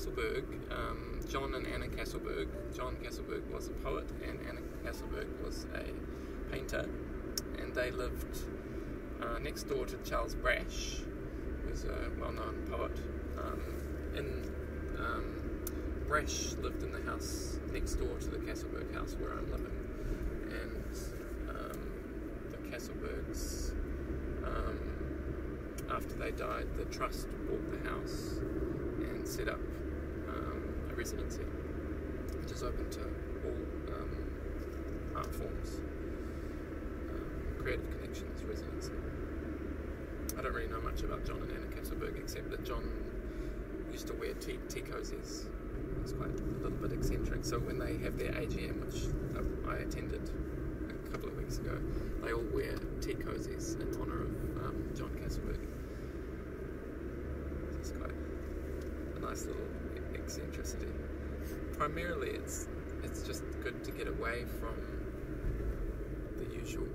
Caselberg, um, John and Anna Caselberg. John Caselberg was a poet, and Anna Caselberg was a painter, and they lived uh, next door to Charles Brasch, who's a well-known poet. Um, and um, Brasch lived in the house next door to the Caselberg house where I'm living, and um, the Caselbergs. Um, after they died, the trust bought the house and set up residency, which is open to all um, art forms. Um, Creative Connections residency. I don't really know much about John and Anna Caselberg except that John used to wear tea, tea cozies. It's quite a little bit eccentric. So when they have their AGM, which I attended a couple of weeks ago, they all wear tea cozies in honour of um, John Caselberg. It's quite a nice little eccentricity. Primarily, it's it's just good to get away from the usual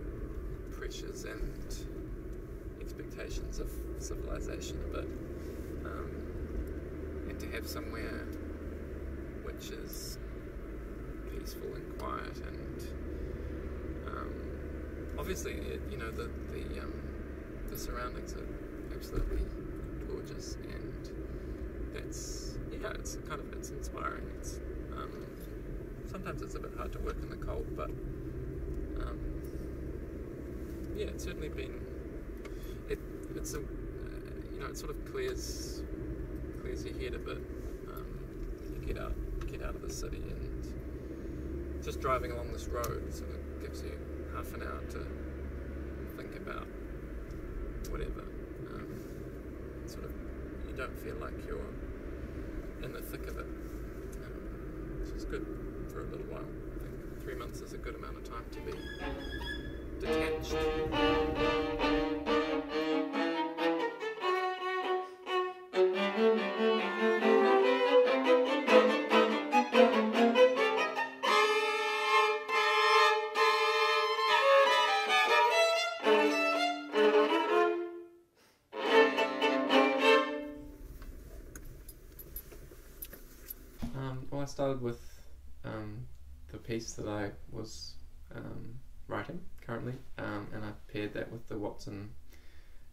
pressures and expectations of civilization a bit, um, and to have somewhere which is peaceful and quiet and um, obviously you know the the um, the surroundings are absolutely gorgeous and that's yeah it's kind of it's inspiring it's um, sometimes it's a bit hard to work in the cold but um, yeah it's certainly been it it's a you know it sort of clears clears your head a bit um, you get out get out of the city and just driving along this road sort of gives you half an hour to think about whatever. Um, sort of, you don't feel like you're in the thick of it, um, which is good for a little while. I think three months is a good amount of time to be detached. Was um, writing currently, um, and I paired that with the Watson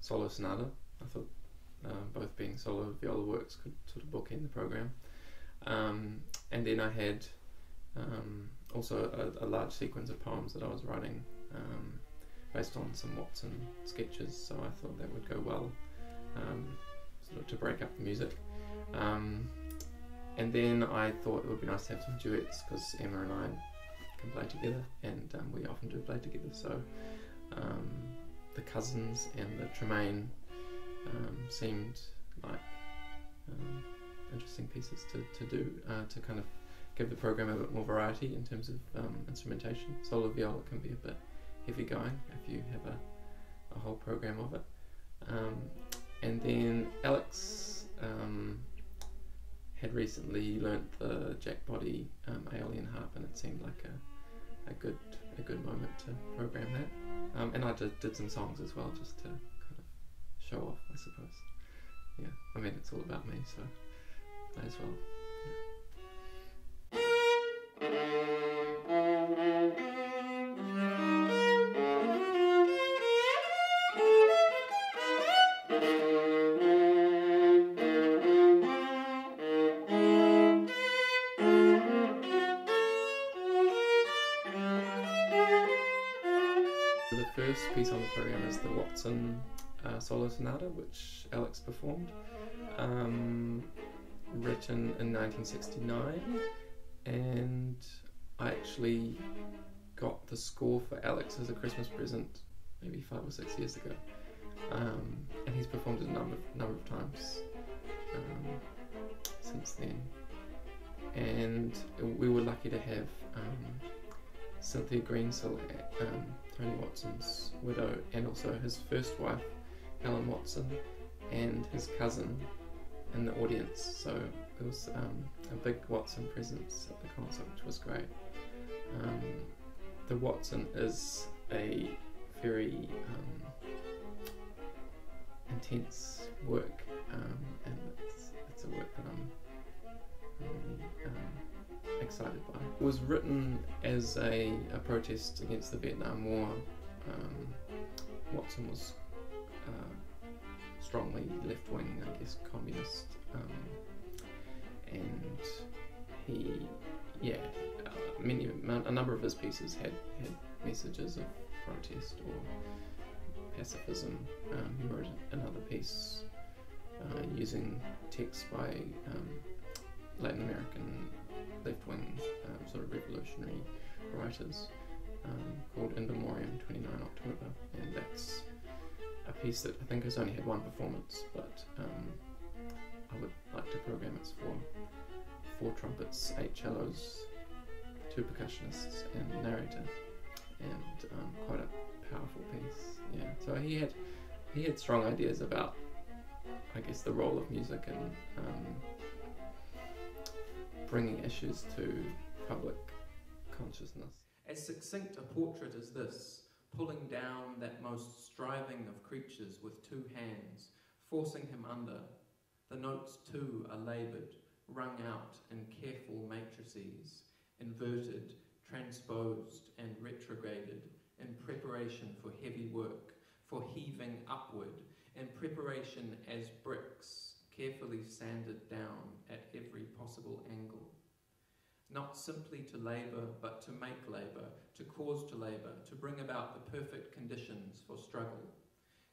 solo sonata. I thought uh, both being solo viola works could sort of bookend the program. Um, and then I had um, also a, a, large sequence of poems that I was writing based on some Watson sketches, so I thought that would go well sort of to break up the music. Um, and then I thought it would be nice to have some duets because Emma and I can play together, and um, we often do play together. So um, the cousins and the Tremain um, seemed like um, interesting pieces to, to do uh, to kind of give the program a bit more variety in terms of um, instrumentation. Solo viola can be a bit heavy going if you have a, a whole program of it. And then Alex had recently learnt the Jack Body um, Aeolian harp, and it seemed like a, a good a good moment to program that. Um, and I did, did some songs as well, just to kind of show off, I suppose. Yeah, I mean it's all about me, so might as well. First piece on the program is the Watson uh, Solo Sonata, which Alex performed, um, written in 1969, and I actually got the score for Alex as a Christmas present maybe five or six years ago, um, and he's performed it a number number of times um, since then. And we were lucky to have um, Cynthia Greensill um, Watson's widow, and also his first wife, Helen Watson, and his cousin in the audience. So it was um, a big Watson presence at the concert, which was great. Um, the Watson is a very um, intense work, um, and it's, it's, a work that I'm excited by. Was written as a, a protest against the Vietnam War. Um, Watson was uh, strongly left wing, I guess, communist, um, and he, yeah, uh, many a number of his pieces had had messages of protest or pacifism. Um, he wrote another piece uh, using text by um, Latin American left wing um, sort of revolutionary writers um, called In Memoriam 29 October, and that's a piece that I think has only had one performance, but um, I would like to program it for four trumpets, eight cellos, two percussionists, and narrator, and um, quite a powerful piece. Yeah, so he had he had strong ideas about, I guess, the role of music and um, bringing issues to public consciousness. As succinct a portrait as this, pulling down that most striving of creatures with two hands, forcing him under, the notes too are laboured, wrung out in careful matrices, inverted, transposed, and retrograded, in preparation for heavy work, for heaving upward, in preparation as bricks, carefully sanded down at every possible angle. Not simply to labour, but to make labour, to cause to labour, to bring about the perfect conditions for struggle.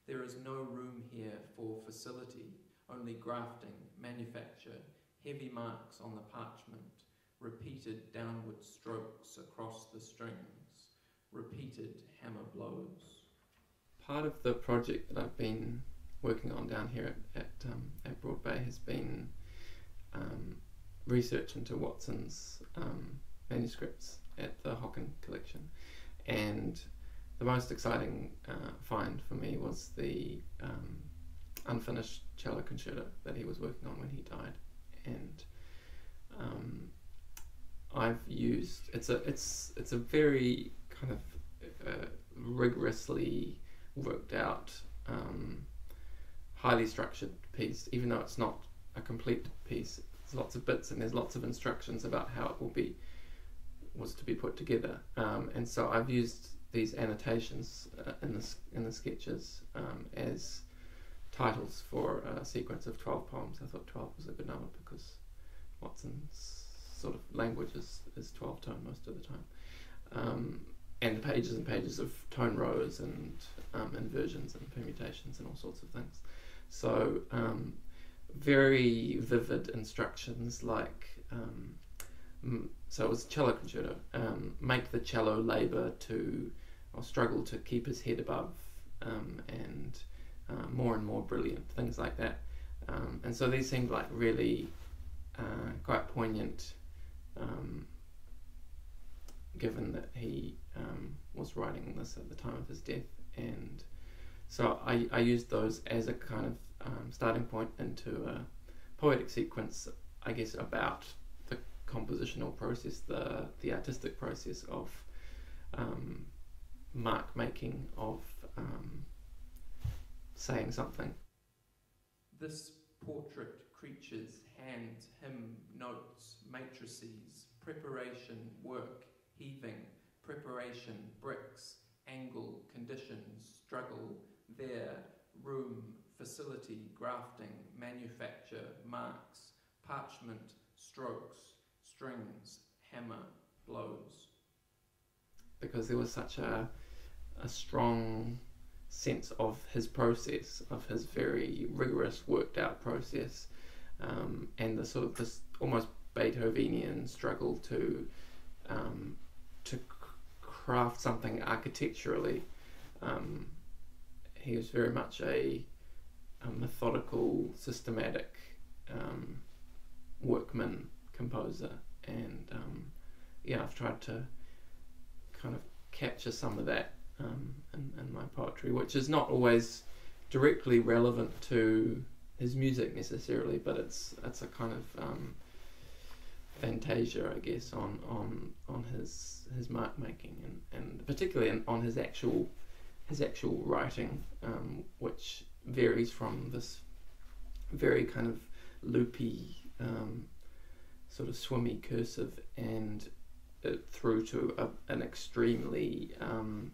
There is no room here for facility, only grafting, manufacture, heavy marks on the parchment, repeated downward strokes across the strings, repeated hammer blows. Part of the project that I've been working on down here at, at, um, at Broad Bay has been um, research into Watson's um, manuscripts at the Hocken collection. And the most exciting uh, find for me was the um, unfinished cello concerto that he was working on when he died. And um, I've used it's a it's it's a very kind of uh, rigorously worked out um, highly structured piece, even though it's not a complete piece. There's lots of bits and there's lots of instructions about how it will be was to be put together. Um, and so I've used these annotations uh, in the in the sketches um, as titles for a sequence of 12 poems. I thought 12 was a good number because Watson's sort of language is, is 12 tone most of the time. Um, and pages and pages of tone rows and um, inversions and permutations and all sorts of things. So um, very vivid instructions like um, so it was cello concerto. Um, make the cello labour to or struggle to keep his head above, um, and uh, more and more brilliant things like that. Um, and so these seemed like really uh, quite poignant, given that he was writing this at the time of his death, and so I, I used those as a kind of um, starting point into a poetic sequence, I guess, about the compositional process, the, the artistic process of um, mark making, of um, saying something. This portrait creatures hand him notes, matrices, preparation, work, heaving, preparation, bricks, angle, conditions, struggle, there, room, facility, grafting, manufacture, marks, parchment, strokes, strings, hammer, blows. Because there was such a, a strong sense of his process, of his very rigorous, worked out process, um, and the sort of this almost Beethovenian struggle to um, to craft something architecturally. Um, he was very much a a methodical, systematic um, workman composer, and um, yeah, I've tried to kind of capture some of that um, in, in, my poetry, which is not always directly relevant to his music necessarily, but it's it's a kind of um, fantasia, I guess, on on on his his mark making, and and particularly on his actual his actual writing, um, which varies from this very kind of loopy, um, sort of swimmy cursive and it through to a, an extremely um,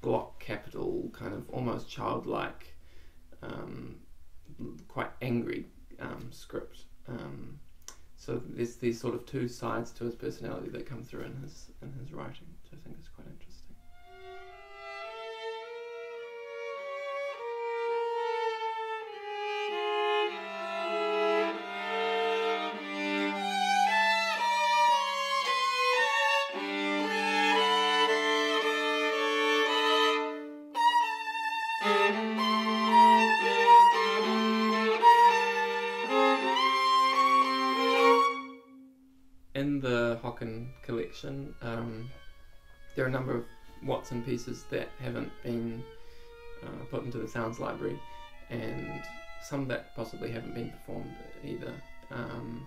block capital kind of almost childlike um, quite angry um, script. Um, so there's these sort of two sides to his personality that come through in his in his writing which I think is quite interesting there are a number of Watson pieces that haven't been uh, put into the SOUNZ library, and some that possibly haven't been performed either. Um,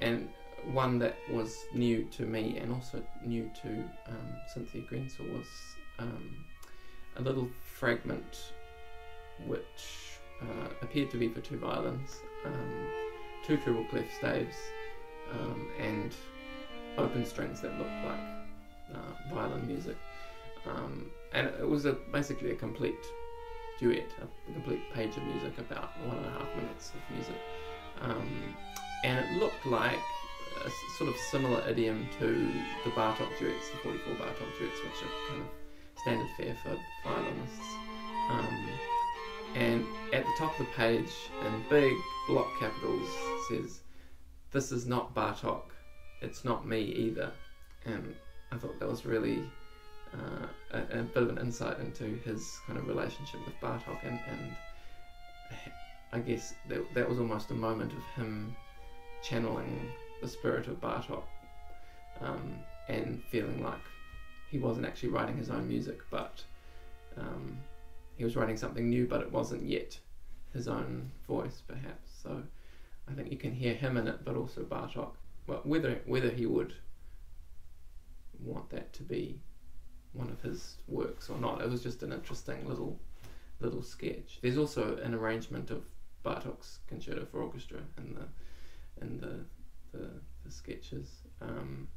and one that was new to me and also new to um, Cynthia Greensill was um, a little fragment which uh, appeared to be for two violins, um, two treble clef staves um, and open strings that looked like uh, violin music. Um, and it was a, basically a complete duet, a complete page of music, about one and a half minutes of music. Um, and it looked like a sort of similar idiom to the Bartok duets, the 44 Bartok duets, which are kind of standard fare for violinists. Um, and at the top of the page, in big block capitals, says this is not Bartok, it's not me either. And I thought that was really uh, a, a, bit of an insight into his kind of relationship with Bartok, and, and I guess that, that was almost a moment of him channeling the spirit of Bartok um, and feeling like he wasn't actually writing his own music, but um, he was writing something new, but it wasn't yet his own voice, perhaps. So I think you can hear him in it, but also Bartok. But whether whether he would want that to be one of his works or not, it was just an interesting little little sketch. There's also an arrangement of Bartok's Concerto for Orchestra in the in the the, the sketches. Um,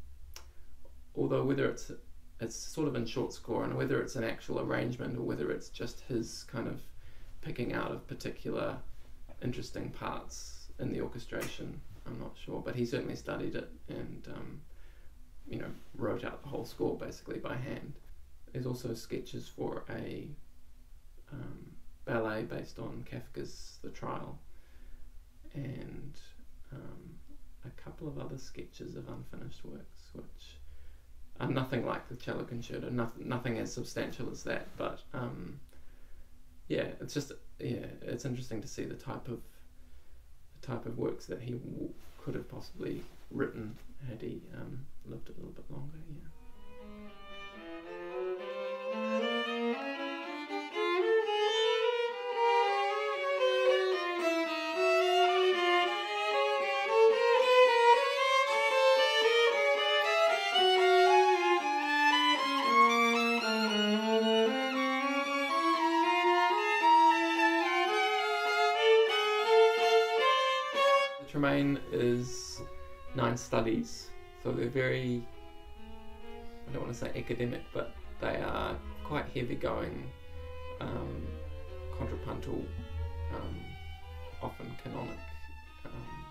although whether it's it's sort of in short score and whether it's an actual arrangement or whether it's just his kind of picking out of particular interesting parts in the orchestration. I'm not sure, but he certainly studied it and um, you know wrote out the whole score basically by hand. There's also sketches for a um, ballet based on Kafka's The Trial, and um, a couple of other sketches of unfinished works, which are nothing like the cello concerto, nothing, nothing as substantial as that. But um, yeah, it's just yeah, it's interesting to see the type of the type of works that he w- could have possibly written had he um, lived a little bit longer. Yeah. Studies, so they're very, I don't want to say academic, but they are quite heavy going, um, contrapuntal, um, often canonic um,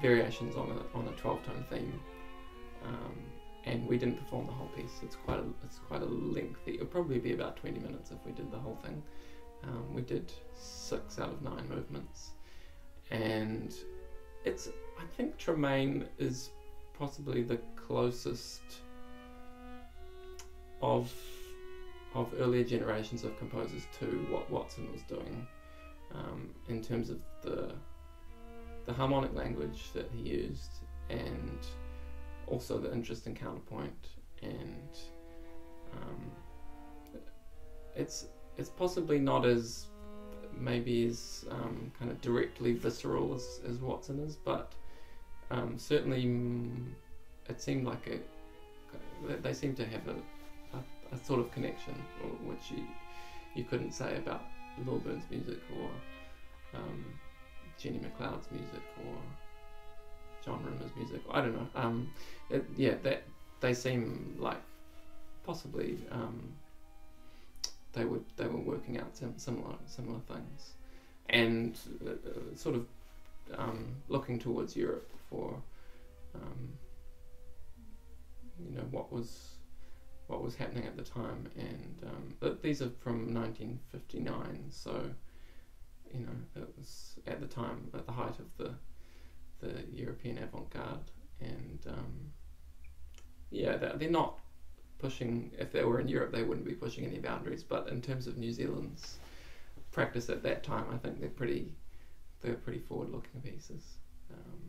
variations on a, on a 12 tone theme. Um, and we didn't perform the whole piece. It's quite a, it's quite a lengthy. It'll probably be about 20 minutes if we did the whole thing. Um, we did six out of nine movements and it's I think Tremain is possibly the closest of of earlier generations of composers to what Watson was doing um, in terms of the the harmonic language that he used and also the interesting counterpoint and um, it's it's possibly not as maybe as um, kind of directly visceral as, as Watson is, but um, certainly mm, it seemed like they seemed to have a, a, a, sort of connection, which you you couldn't say about Lilburn's music or um, Jenny McLeod's music or John his music. I don't know. Um, it, yeah, that they seem like possibly um, they would they were working out similar similar things, and uh, sort of um, looking towards Europe for um, you know what was what was happening at the time, and um, but these are from 1959, so you know it was at the time at the height of the the European avant-garde, and um, yeah, they're, they're not pushing. If they were in Europe, they wouldn't be pushing any boundaries. But in terms of New Zealand's practice at that time, I think they're pretty they're pretty forward-looking pieces, um,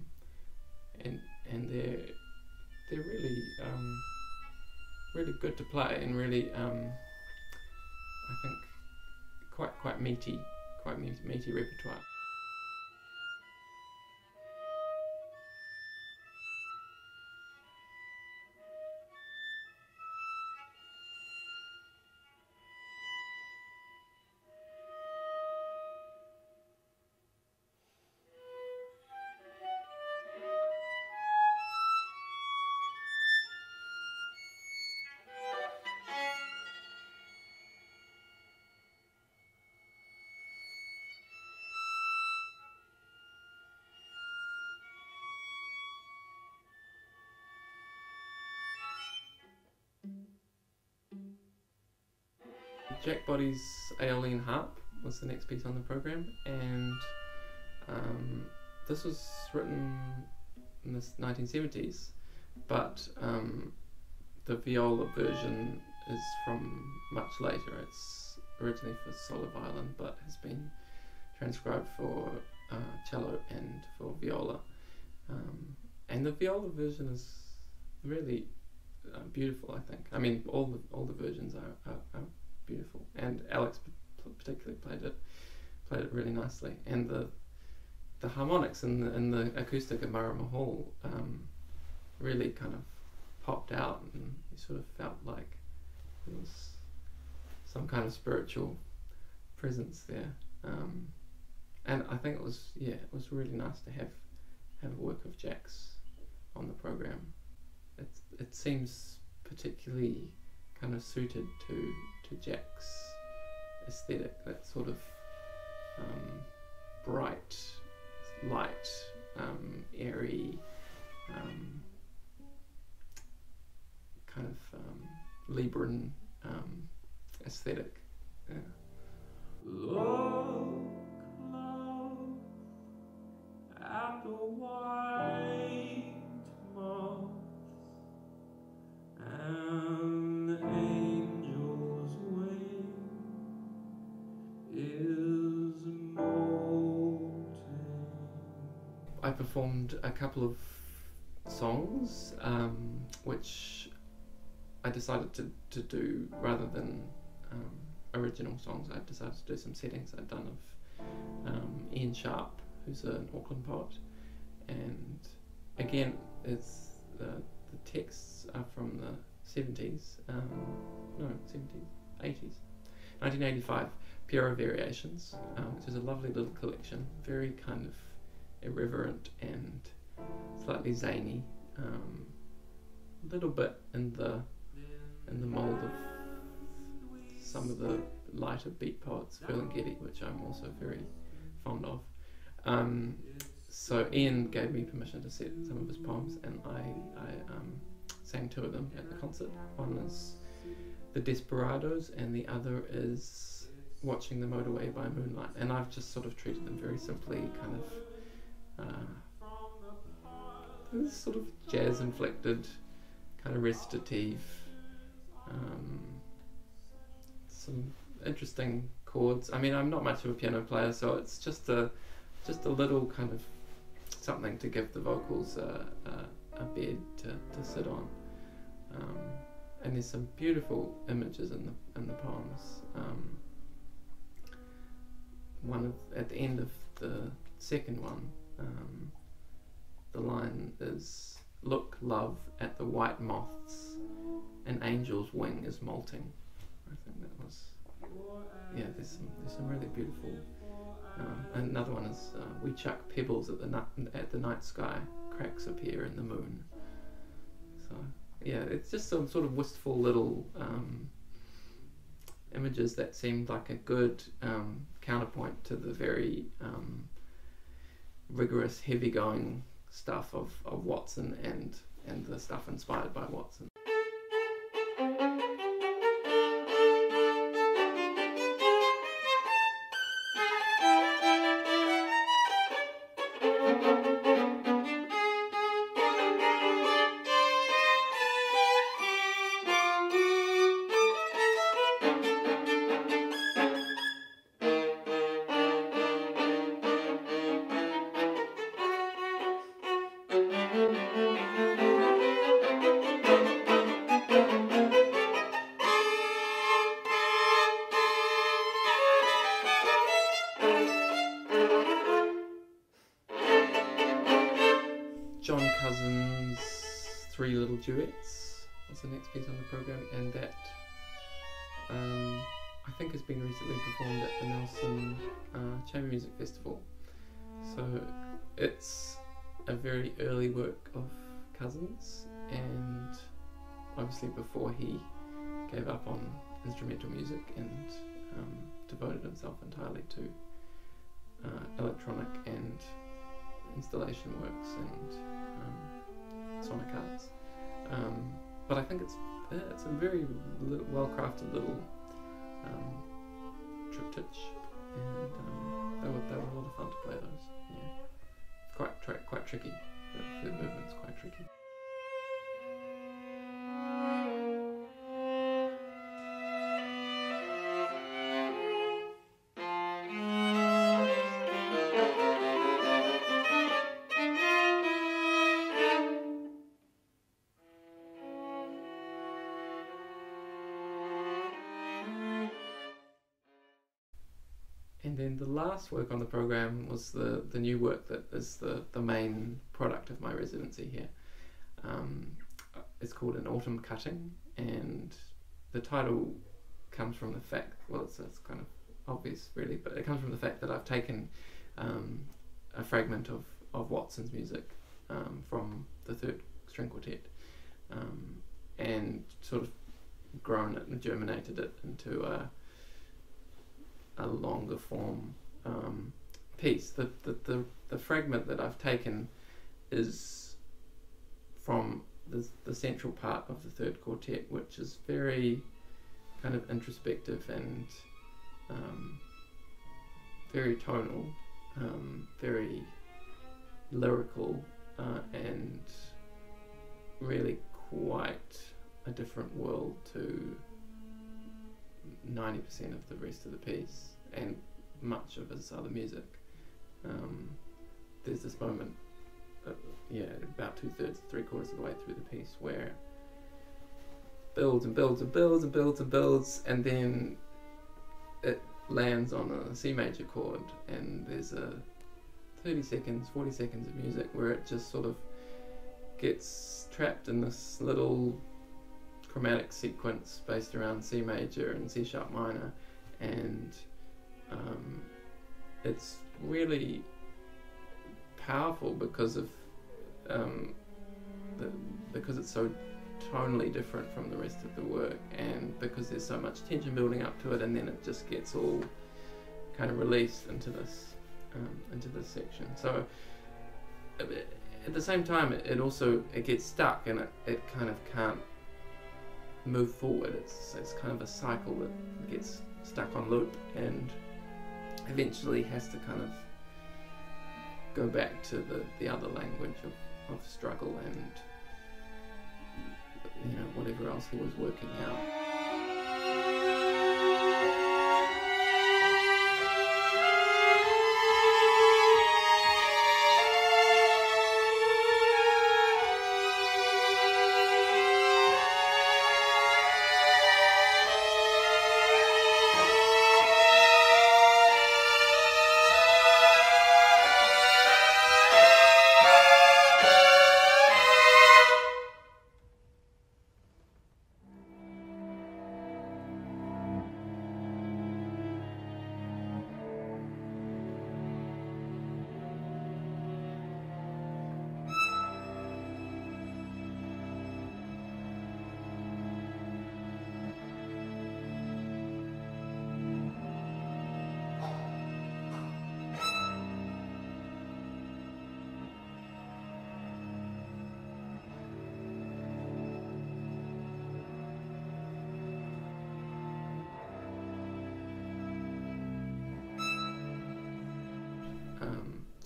and and they're they're really um, really good to play and really um, I think quite quite meaty quite meaty, meaty repertoire. Jack Body's Aeolian Harp was the next piece on the program, and um, this was written in the 1970s, but um, the viola version is from much later. It's originally for solo violin, but has been transcribed for uh, cello and for viola. Um, and the viola version is really uh, beautiful. I think. I mean, all the all the versions are, are, are beautiful, and Alex particularly played it played it really nicely, and the the harmonics and the, and the acoustic of Marama Hall um, really kind of popped out, and you sort of felt like there was some kind of spiritual presence there. Um, and I think it was yeah, it was really nice to have have a work of Jack's on the program. It it seems particularly kind of suited to to Jack's aesthetic, that sort of um, bright, light, um, airy, um, kind of um, Libran um, aesthetic. Performed a couple of songs, um, which I decided to, to do rather than um, original songs. I decided to do some settings I'd done of um, Iain Sharp, who's an Auckland poet, and again, it's the the texts are from the 70s, um, no, 70s, 80s, 1985, Pierrot Variations, um, which is a lovely little collection, very kind of irreverent and slightly zany, a um, little bit in the in the mold of some of the lighter beat poets, Ferlinghetti, which I'm also very fond of. Um, so Iain gave me permission to set some of his poems, and I, I um, sang two of them at the concert. One is The Desperados, and the other is Watching the Motorway by Moonlight. And I've just sort of treated them very simply, kind of uh, sort of jazz inflected, kind of recitative, um, some interesting chords. I mean, I'm not much of a piano player, so it's just a just a little kind of something to give the vocals a, a, a bed to, to sit on. Um, and there's some beautiful images in the in the poems. Um, one of at the end of the second one, um, the line is "Look, love, at the white moths, an angel's wing is molting." I think that was yeah. There's some there's some really beautiful um, another one is uh, we chuck pebbles at the night at the night sky, cracks appear in the moon. So yeah, it's just some sort of wistful little um, images that seemed like a good um, counterpoint to the very um, rigorous, heavy-going stuff of, of Watson and and the stuff inspired by Watson. Three Little Duets was the next piece on the program, and that um, I think has been recently performed at the Nelson uh, Chamber Music Festival. So it's a very early work of Cousins, and obviously before he gave up on instrumental music and um, devoted himself entirely to uh, electronic and installation works and sonic arts. Um, but I think it's it's a very well crafted little um, triptych, and um, they were they were a lot of fun to play those. Yeah, quite tri- quite tricky. The, the movement's quite tricky. The last work on the program was the, the new work that is the, the main product of my residency here. Um, it's called An Autumn Cutting, and the title comes from the fact, well, it's, it's kind of obvious really, but it comes from the fact that I've taken um, a fragment of, of Watson's music um, from the third string quartet um, and sort of grown it and germinated it into a a longer form um, piece. The, the, the, the fragment that I've taken is from the, the central part of the third quartet, which is very kind of introspective and um, very tonal, um, very lyrical, uh, and really quite a different world to 90% of the rest of the piece and much of his other music. Um, there's this moment, uh, yeah, about two thirds, three quarters of the way through the piece where builds and builds and builds and builds and builds, and then it lands on a C major chord, and there's a 30 seconds, 40 seconds of music where it just sort of gets trapped in this little chromatic sequence based around C major and C sharp minor, and um, it's really powerful because of um, the, because it's so tonally different from the rest of the work, and because there's so much tension building up to it, and then it just gets all kind of released into this um, into this section. So at the same time, it, it also it gets stuck, and it, it kind of can't move forward. It's it's kind of a cycle that gets stuck on loop and eventually has to kind of go back to the, the other language of, of struggle and you know whatever else he was working out.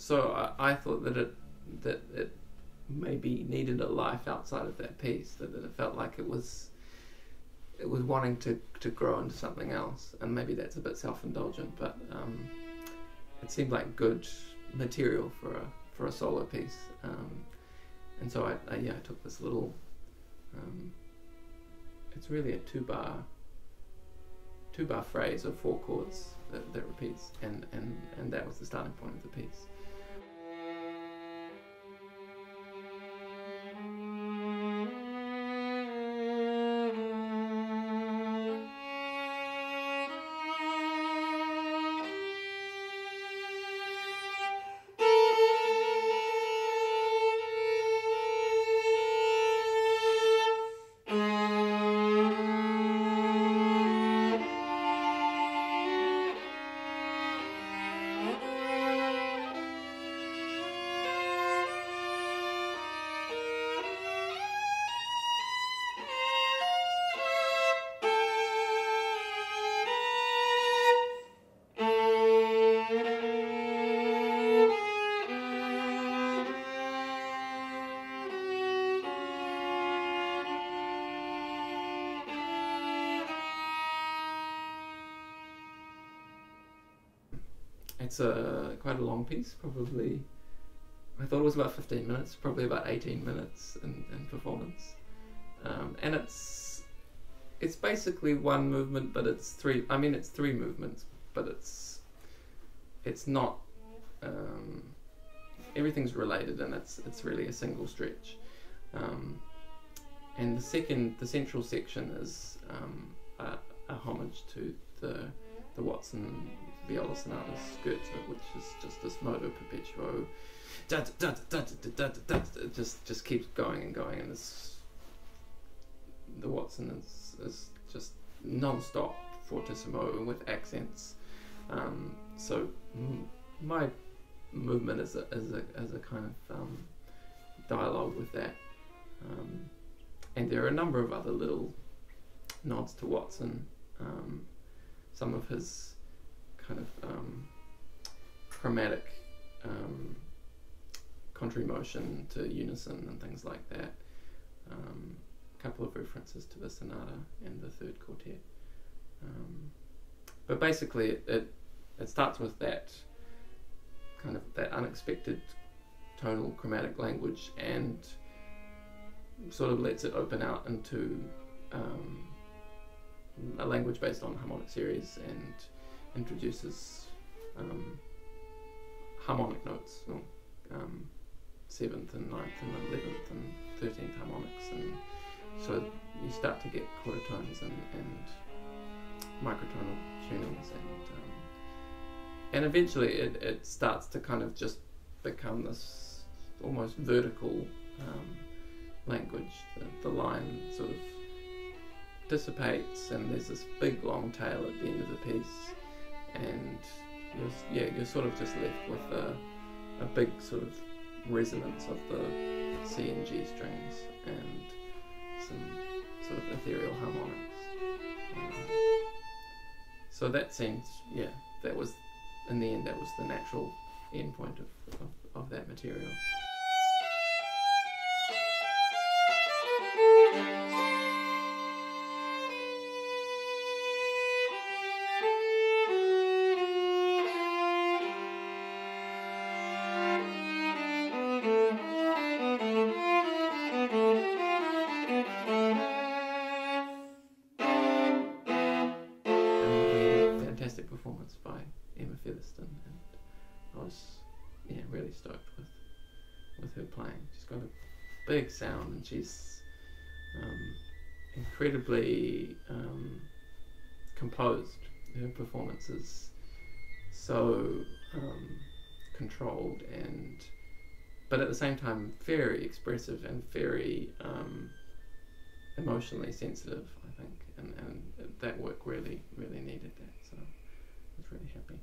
So I, I thought that it that it maybe needed a life outside of that piece. That, that it felt like it was it was wanting to, to grow into something else, and maybe that's a bit self indulgent, but um, it seemed like good material for a for a solo piece. Um, and so I, I, yeah I took this little um, it's really a two bar two bar phrase of four chords that, that repeats and, and, and that was the starting point of the piece. It's a quite a long piece, probably. I thought it was about 15 minutes, probably about 18 minutes in, in performance. Um, and it's it's basically one movement, but it's three. I mean, it's three movements, but it's it's not. Um, everything's related, and it's it's really a single stretch. Um, and the second, the central section is um, a, a homage to the the Watson viola sonata scherzo, which is just this moto perpetuo. Just just keeps going and going, and this the Watson is is just non-stop fortissimo with accents. Um, so my movement is a, is a, is a kind of um, dialogue with that. Um, and there are a number of other little nods to Watson. Um, some of his kind of um, chromatic um, motion to unison and things like that. Um, a couple of references to the sonata and the third quartet. Um, but basically, it, it, it starts with that kind of that unexpected tonal chromatic language and sort of lets it open out into um, a language based on harmonic series and introduces um, harmonic notes, um, seventh and ninth and eleventh and thirteenth harmonics, and so you start to get quarter tones and, and microtonal tunings, and um, and eventually it, it starts to kind of just become this almost vertical um, language. The, the line sort of dissipates, and there's this big long tail at the end of the piece and you're, yeah, you're sort of just left with a, a big sort of resonance of the C and G strings and some sort of ethereal harmonics. Um, so that seems, yeah, that was, in the end, that was the natural end point of, of, of that material. Incredibly um, composed. Her performance is so um, controlled and, but at the same time, very expressive and very um, emotionally sensitive. I think, and, and that work really, really needed that. So I was really happy.